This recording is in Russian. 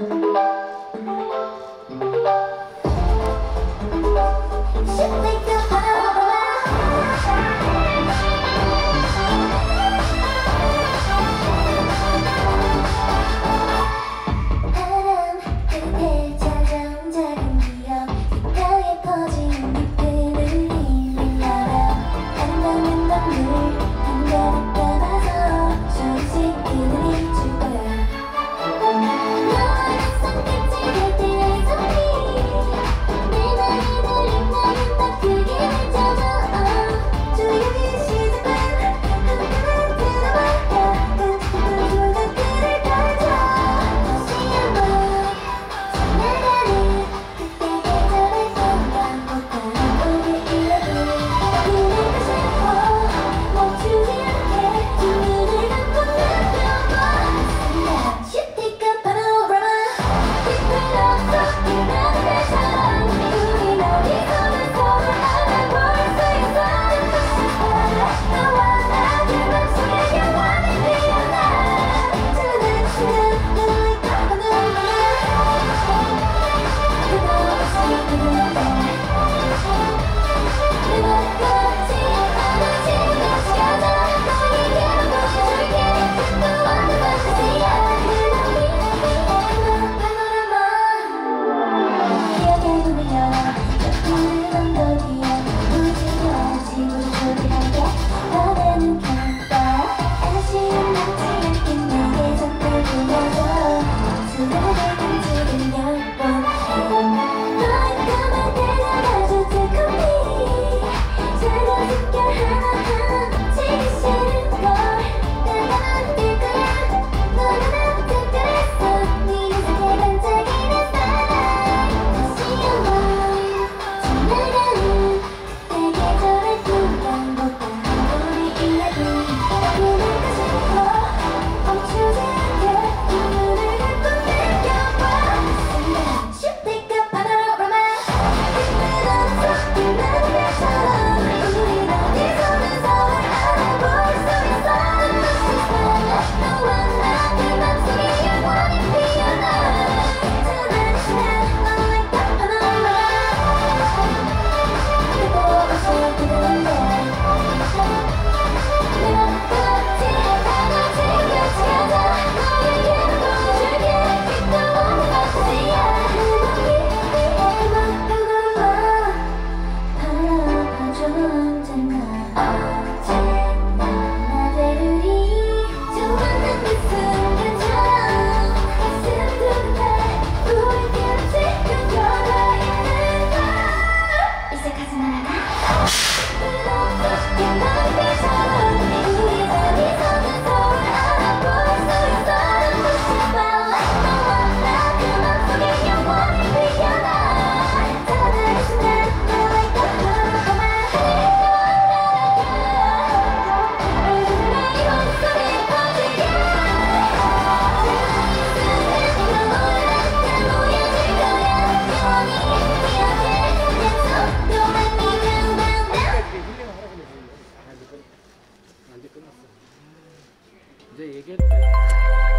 Música 그